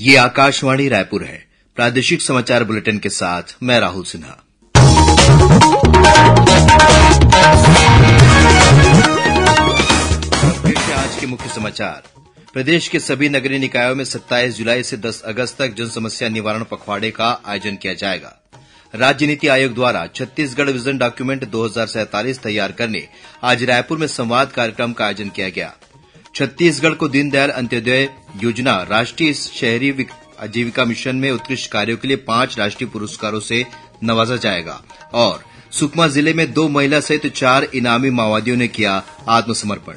ये आकाशवाणी रायपुर है। प्रादेशिक समाचार बुलेटिन के साथ मैं राहुल सिन्हा। आज के मुख्य समाचार। प्रदेश के सभी नगरीय निकायों में 27 जुलाई से 10 अगस्त तक जन समस्या निवारण पखवाड़े का आयोजन किया जाएगा। राज्य नीति आयोग द्वारा छत्तीसगढ़ विजन डॉक्यूमेंट दो हज़ार सैंतालीस तैयार करने आज रायपुर में संवाद कार्यक्रम का आयोजन किया गया। छत्तीसगढ़ को दीनदयाल अंत्योदय योजना राष्ट्रीय शहरी आजीविका मिशन में उत्कृष्ट कार्यों के लिए पाँच राष्ट्रीय पुरस्कारों से नवाजा जाएगा। और सुकमा ज़िले में दो महिला सहित चार इनामी माओवादियों ने किया आत्मसमर्पण।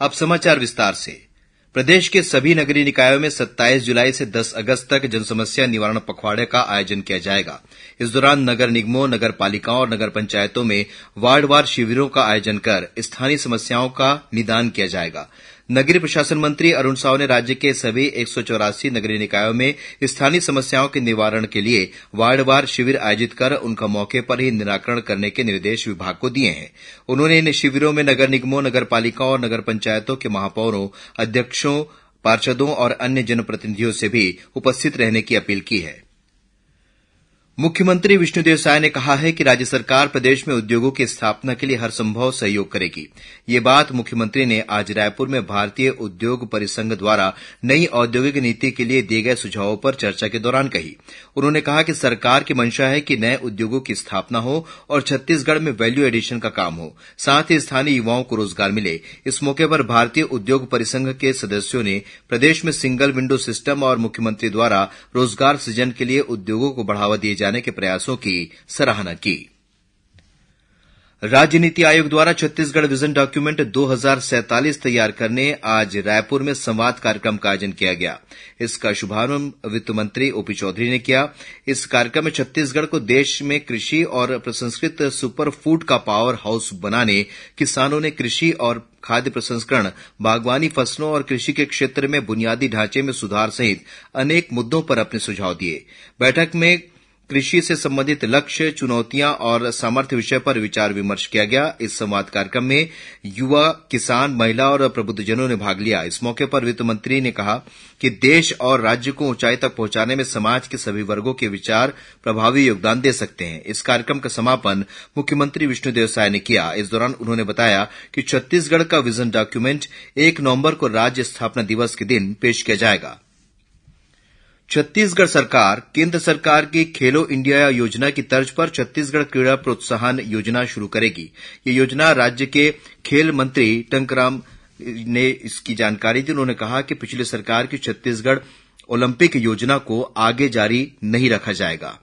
अब समाचार विस्तार से। प्रदेश के सभी नगरीय निकायों में 27 जुलाई से 10 अगस्त तक जनसमस्या निवारण पखवाड़े का आयोजन किया जाएगा। इस दौरान नगर निगमों नगर पालिकाओं और नगर पंचायतों में वार्डवार शिविरों का आयोजन कर स्थानीय समस्याओं का निदान किया जाएगा। नगरीय प्रशासन मंत्री अरुण साव ने राज्य के सभी एक नगरीय निकायों में स्थानीय समस्याओं के निवारण के लिए वार्डवार शिविर आयोजित कर उनका मौके पर ही निराकरण करने के निर्देश विभाग को दिए हैं। उन्होंने इन शिविरों में नगर निगमों, नगर पालिकाओं और नगर पंचायतों के महापौरों, अध्यक्षों, पार्षदों और अन्य जनप्रतिनिधियों से भी उपस्थित रहने की अपील की है। मुख्यमंत्री विष्णुदेव साय ने कहा है कि राज्य सरकार प्रदेश में उद्योगों की स्थापना के लिए हर संभव सहयोग करेगी। ये बात मुख्यमंत्री ने आज रायपुर में भारतीय उद्योग परिसंघ द्वारा नई औद्योगिक नीति के लिए दिए गए सुझावों पर चर्चा के दौरान कही। उन्होंने कहा कि सरकार की मंशा है कि नए उद्योगों की स्थापना हो और छत्तीसगढ़ में वैल्यू एडिशन का काम हो। साथ ही स्थानीय युवाओं को रोज़गार मिले। इस मौके पर भारतीय उद्योग परिसंघ के सदस्यों ने प्रदेश में सिंगल विंडो सिस्टम और मुख्यमंत्री द्वारा रोज़गार सृजन के लिए उद्योगों को बढ़ावा दिए जाने के प्रयासों की सराहना की। राज्य नीति आयोग द्वारा छत्तीसगढ़ विजन डॉक्यूमेंट दो हज़ार सैंतालीस तैयार करने आज रायपुर में संवाद कार्यक्रम का आयोजन किया गया। इसका शुभारंभ वित्त मंत्री ओपी चौधरी ने किया। इस कार्यक्रम में छत्तीसगढ़ को देश में कृषि और प्रसंस्कृत सुपर फ़ूड का पावर हाउस बनाने, किसानों ने कृषि और खाद्य प्रसंस्करण, बागवानी फ़सलों और कृषि के क्षेत्र में बुनियादी ढांचे में सुधार सहित अनेक मुद्दों पर अपने सुझाव दिए। बैठक में कृषि से संबंधित लक्ष्य, चुनौतियाँ और सामर्थ्य विषय पर विचार विमर्श किया गया। इस संवाद कार्यक्रम में युवा, किसान, महिला और प्रबुद्धजनों ने भाग लिया। इस मौके पर वित्त मंत्री ने कहा कि देश और राज्य को ऊंचाई तक पहुँचाने में समाज के सभी वर्गों के विचार प्रभावी योगदान दे सकते हैं। इस कार्यक्रम का समापन मुख्यमंत्री विष्णुदेव साय ने किया। इस दौरान उन्होंने बताया कि छत्तीसगढ़ का विजन डॉक्यूमेंट एक नवंबर को राज्य स्थापना दिवस के दिन पेश किया जाएगा। छत्तीसगढ़ सरकार, केंद्र सरकार की खेलो इंडिया योजना की तर्ज पर छत्तीसगढ़ क्रीड़ा प्रोत्साहन योजना शुरू करेगी। ये योजना राज्य के खेल मंत्री टंकराम ने इसकी जानकारी दी। उन्होंने कहा कि पिछली सरकार की छत्तीसगढ़ ओलंपिक योजना को आगे जारी नहीं रखा जाएगा।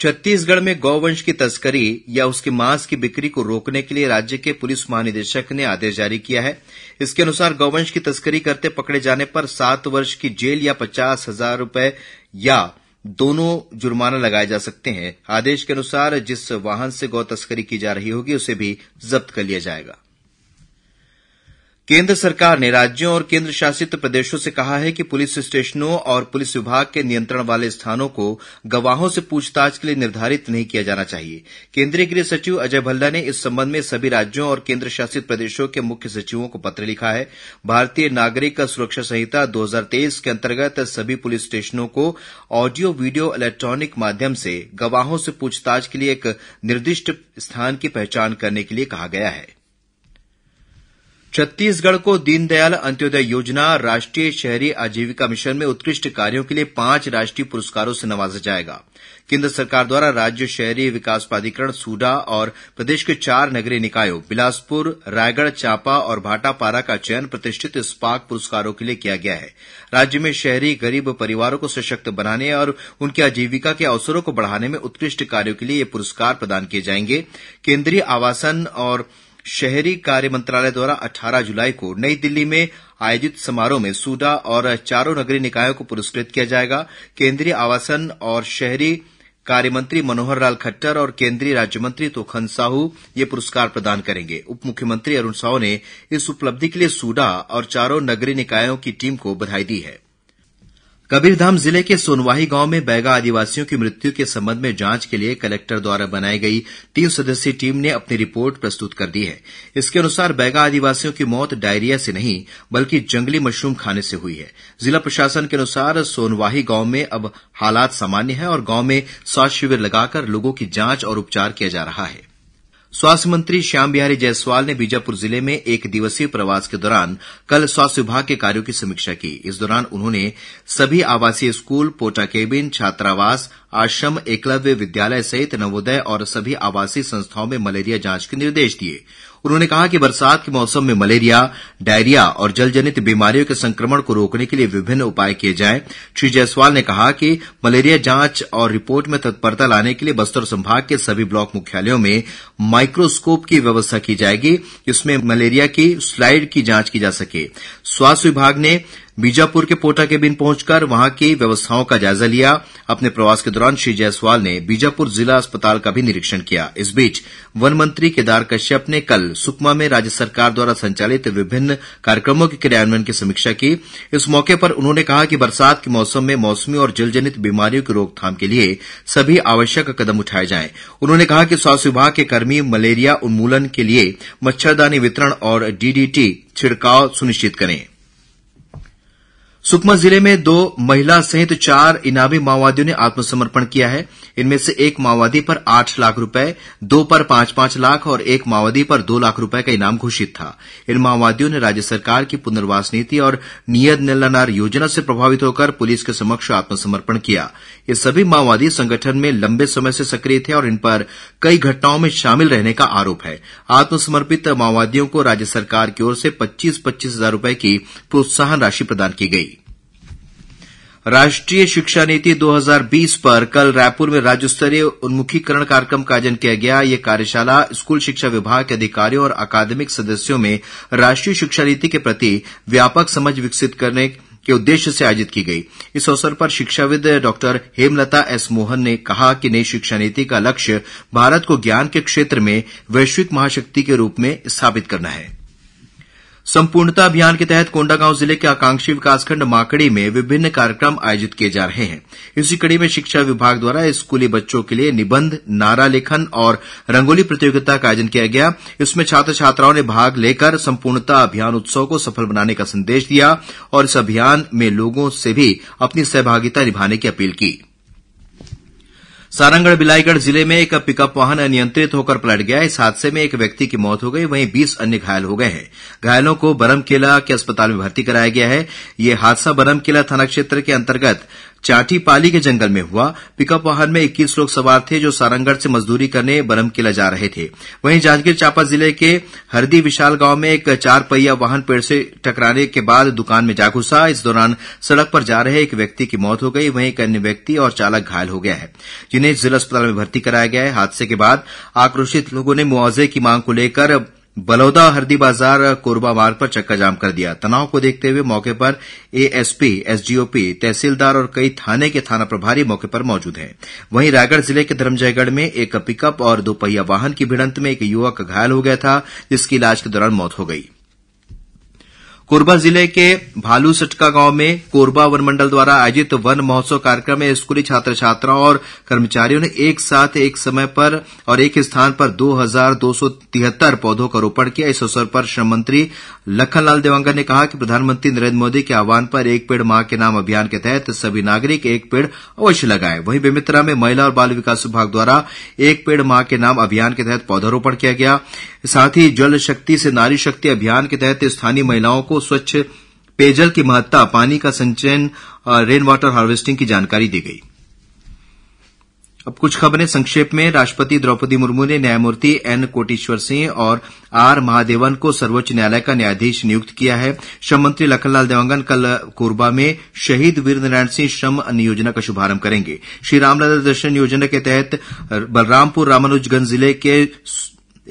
छत्तीसगढ़ में गौवंश की तस्करी या उसके मांस की बिक्री को रोकने के लिए राज्य के पुलिस महानिदेशक ने आदेश जारी किया है। इसके अनुसार गौवंश की तस्करी करते पकड़े जाने पर सात वर्ष की जेल या पचास हज़ार रुपये या दोनों जुर्माना लगाए जा सकते हैं। आदेश के अनुसार जिस वाहन से गौ तस्करी की जा रही होगी, उसे भी जब्त कर लिया जाएगा। केंद्र सरकार ने राज्यों और केंद्र शासित प्रदेशों से कहा है कि पुलिस स्टेशनों और पुलिस विभाग के नियंत्रण वाले स्थानों को गवाहों से पूछताछ के लिए निर्धारित नहीं किया जाना चाहिए। केंद्रीय गृह सचिव अजय भल्ला ने इस संबंध में सभी राज्यों और केंद्र शासित प्रदेशों के मुख्य सचिवों को पत्र लिखा है। भारतीय नागरिक सुरक्षा संहिता दो हज़ार तेईस के अंतर्गत सभी पुलिस स्टेशनों को ऑडियो, वीडियो, इलेक्ट्रॉनिक माध्यम से गवाहों से पूछताछ के लिए एक निर्दिष्ट स्थान की पहचान करने के लिए कहा गया है। छत्तीसगढ़ को दीनदयाल अंत्योदय योजना, राष्ट्रीय शहरी आजीविका मिशन में उत्कृष्ट कार्यों के लिए पाँच राष्ट्रीय पुरस्कारों से नवाजा जाएगा। केंद्र सरकार द्वारा राज्य शहरी विकास प्राधिकरण सूडा और प्रदेश के चार नगरीय निकायों, बिलासपुर, रायगढ़, चांपा और भाटापारा का चयन प्रतिष्ठित स्पार्क पुरस्कारों के लिए किया गया है। राज्य में शहरी गरीब परिवारों को सशक्त बनाने और उनकी आजीविका के अवसरों को बढ़ाने में उत्कृष्ट कार्यों के लिए ये पुरस्कार प्रदान किए जाएँगे। केंद्रीय आवासन और शहरी कार्य मंत्रालय द्वारा 18 जुलाई को नई दिल्ली में आयोजित समारोह में सूडा और चारों नगरीय निकायों को पुरस्कृत किया जाएगा। केंद्रीय आवासन और शहरी कार्य मंत्री मनोहर लाल खट्टर और केंद्रीय राज्य मंत्री तोखन साहू ये पुरस्कार प्रदान करेंगे। उप मुख्यमंत्री अरुण साहू ने इस उपलब्धि के लिए सूडा और चारों नगरीय निकायों की टीम को बधाई दी है। कबीरधाम ज़िले के सोनवाही गाँव में बैगा आदिवासियों की मृत्यु के संबंध में जाँच के लिए कलेक्टर द्वारा बनाई गई तीन सदस्यीय टीम ने अपनी रिपोर्ट प्रस्तुत कर दी है। इसके अनुसार बैगा आदिवासियों की मौत डायरिया से नहीं, बल्कि जंगली मशरूम खाने से हुई है। जिला प्रशासन के अनुसार सोनवाही गाँव में अब हालात सामान्य है और गाँव में स्वास्थ्य शिविर लगाकर लोगों की जाँच और उपचार किया जा रहा है। स्वास्थ्य मंत्री श्याम बिहारी जायसवाल ने बीजापुर ज़िले में एक दिवसीय प्रवास के दौरान कल स्वास्थ्य विभाग के कार्यों की समीक्षा की। इस दौरान उन्होंने सभी आवासीय स्कूल, पोटा केबिन, छात्रावास, आश्रम, एकलव्य विद्यालय सहित नवोदय और सभी आवासीय संस्थाओं में मलेरिया जाँच के निर्देश दिए। उन्होंने कहा कि बरसात के मौसम में मलेरिया, डायरिया और जलजनित बीमारियों के संक्रमण को रोकने के लिए विभिन्न उपाय किए जाएँ। श्री जायसवाल ने कहा कि मलेरिया जाँच और रिपोर्ट में तत्परता लाने के लिए बस्तर संभाग के सभी ब्लॉक मुख्यालयों में माइक्रोस्कोप की व्यवस्था की जाएगी, जिसमें मलेरिया की स्लाइड की जाँच की जा सके। स्वास्थ्य विभाग ने बीजापुर के पोटा केबिन पहुंचकर वहाँ की व्यवस्थाओं का जायजा लिया। अपने प्रवास के दौरान श्री जायसवाल ने बीजापुर जिला अस्पताल का भी निरीक्षण किया। इस बीच वन मंत्री केदार कश्यप ने कल सुकमा में राज्य सरकार द्वारा संचालित विभिन्न कार्यक्रमों के क्रियान्वयन की समीक्षा की। इस मौके पर उन्होंने कहा कि बरसात के मौसम में मौसमी और जलजनित बीमारियों की रोकथाम के लिए सभी आवश्यक कदम उठाए जाएँ। उन्होंने कहा कि स्वास्थ्य विभाग के कर्मी मलेरिया उन्मूलन के लिए मच्छरदानी वितरण और डीडीटी छिड़काव सुनिश्चित करें। सुकमा ज़िले में दो महिला सहित चार इनामी माओवादियों ने आत्मसमर्पण किया है। इनमें से एक माओवादी पर आठ लाख रुपए, दो पर पाँच पाँच लाख और एक माओवादी पर दो लाख रुपए का इनाम घोषित था। इन माओवादियों ने राज्य सरकार की पुनर्वास नीति और नियत नल्लानार योजना से प्रभावित होकर पुलिस के समक्ष आत्मसमर्पण किया। ये सभी माओवादी संगठन में लंबे समय से सक्रिय थे और इन पर कई घटनाओं में शामिल रहने का आरोप है। आत्मसमर्पित माओवादियों को राज्य सरकार की ओर से पच्चीस पच्चीस हज़ार रुपए की प्रोत्साहन राशि प्रदान की गई। राष्ट्रीय शिक्षा नीति 2020 पर कल रायपुर में राज्य स्तरीय उन्मुखीकरण कार्यक्रम का आयोजन किया गया। यह कार्यशाला स्कूल शिक्षा विभाग के अधिकारियों और अकादमिक सदस्यों में राष्ट्रीय शिक्षा नीति के प्रति व्यापक समझ विकसित करने के उद्देश्य से आयोजित की गई। इस अवसर पर शिक्षाविद डॉक्टर हेमलता एस मोहन ने कहा कि नई शिक्षा नीति का लक्ष्य भारत को ज्ञान के क्षेत्र में वैश्विक महाशक्ति के रूप में स्थापित करना है। संपूर्णता अभियान के तहत कोंडागांव ज़िले के आकांक्षी विकासखंड माकड़ी में विभिन्न कार्यक्रम आयोजित किए जा रहे हैं। इसी कड़ी में शिक्षा विभाग द्वारा स्कूली बच्चों के लिए निबंध, नारा लेखन और रंगोली प्रतियोगिता का आयोजन किया गया। इसमें छात्र छात्राओं ने भाग लेकर संपूर्णता अभियान उत्सव को सफल बनाने का संदेश दिया और इस अभियान में लोगों से भी अपनी सहभागिता निभाने की अपील की। सारंगढ़ बिलाईगढ़ ज़िले में एक पिकअप वाहन अनियंत्रित होकर पलट गया। इस हादसे में एक व्यक्ति की मौत हो गई। वहीं बीस अन्य घायल हो गए हैं। घायलों को बरमकेला के अस्पताल में भर्ती कराया गया है। यह हादसा बरमकेला थाना क्षेत्र के अंतर्गत चाटी पाली के जंगल में हुआ। पिकअप वाहन में 21 लोग सवार थे जो सारंगढ़ से मजदूरी करने बरमकेला जा रहे थे। वहीं जांजगीर चांपा ज़िले के हरदी विशाल गाँव में एक चार पहिया वाहन पेड़ से टकराने के बाद दुकान में जा घुसा इस दौरान सड़क पर जा रहे एक व्यक्ति की मौत हो गई। वहीं एक अन्य व्यक्ति और चालक घायल हो गया है, जिन्हें जिला अस्पताल में भर्ती कराया गया है। हादसे के बाद आक्रोशित लोगों ने मुआवजे की मांग को लेकर बलौदा हरदी बाज़ार कोरबा मार्ग पर चक्का जाम कर दिया। तनाव को देखते हुए मौके पर एएसपी एसडीओपी तहसीलदार और कई थाने के थाना प्रभारी मौके पर मौजूद हैं। वहीं रायगढ़ ज़िले के धर्मजयगढ़ में एक पिकअप और दोपहिया वाहन की भिड़ंत में एक युवक घायल हो गया था, जिसकी इलाज के दौरान मौत हो गई। कोरबा ज़िले के भालू सटका गाँव में कोरबा वन मंडल द्वारा आयोजित वन महोत्सव कार्यक्रम में स्कूली छात्र छात्राओं और कर्मचारियों ने एक साथ एक समय पर और एक स्थान पर दो हज़ार दो सौ तिहत्तर पौधों का रोपण किया। इस अवसर पर श्रम मंत्री लखनलाल देवांगन ने कहा कि प्रधानमंत्री नरेंद्र मोदी के आह्वान पर एक पेड़ माँ के नाम अभियान के तहत सभी नागरिक एक पेड़ अवश्य लगाएँ। वहीं बेमित्रा में महिला और बाल विकास विभाग द्वारा एक पेड़ माँ के नाम अभियान के तहत पौधारोपण किया गया। साथ ही जल शक्ति से नारी शक्ति अभियान के तहत स्थानीय महिलाओं को स्वच्छ पेयजल की महत्ता, पानी का संचयन रेन वाटर हार्वेस्टिंग की जानकारी दी गई। अब कुछ खबरें संक्षेप में। राष्ट्रपति द्रौपदी मुर्मू ने न्यायमूर्ति एन कोटेश्वर सिंह और आर महादेवन को सर्वोच्च न्यायालय का न्यायाधीश नियुक्त किया है। श्रम मंत्री लखनलाल देवांगन कल कोरबा में शहीद वीर नारायण सिंह श्रम योजना का शुभारंभ करेंगे। श्री रामलला दर्शन योजना के तहत बलरामपुर, रामानुजगंज ज़िले के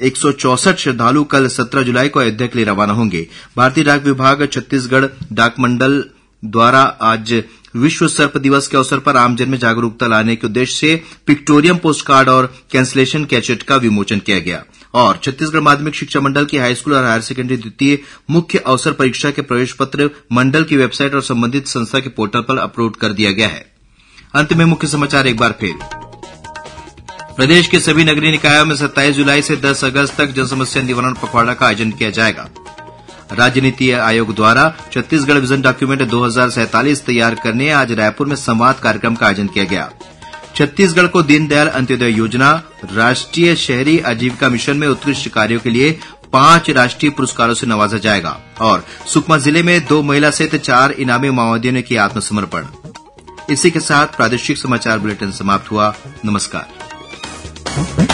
एक श्रद्धालु कल 17 जुलाई को अयोध्या के लिए रवाना होंगे। भारतीय डाक विभाग छत्तीसगढ़ डाक मंडल द्वारा आज विश्व सर्प दिवस के अवसर पर आमजन में जागरूकता लाने के उद्देश्य से पिक्टोरियम पोस्ट कार्ड और कैंसलेशन कैचेट का विमोचन किया गया। और छत्तीसगढ़ माध्यमिक शिक्षा मंडल की हाईस्कूल और हायर सेकेंडरी द्वितीय मुख्य अवसर परीक्षा के प्रवेश पत्र मंडल की वेबसाइट और संबंधित संस्था के पोर्टल पर अपलोड कर दिया गया है। अंत में मुख्य समाचार एक बार फिर। प्रदेश के सभी नगरीय निकायों में 27 जुलाई से 10 अगस्त तक जनसमस्या निवारण पखवाड़ा का आयोजन किया जाएगा। राज्य नीति आयोग द्वारा छत्तीसगढ़ विजन डॉक्यूमेंट दो हज़ार सैंतालीस तैयार करने आज रायपुर में संवाद कार्यक्रम का आयोजन किया गया। छत्तीसगढ़ को दीनदयाल अंत्योदय योजना, राष्ट्रीय शहरी आजीविका मिशन में उत्कृष्ट कार्यों के लिए पाँच राष्ट्रीय पुरस्कारों से नवाजा जाएगा और सुकमा ज़िले में दो महिला सहित चार इनामी माओवादियों ने किया आत्मसमर्पण। इसी के साथ प्रादेशिक समाचार बुलेटिन समाप्त हुआ। नमस्कार। Okay.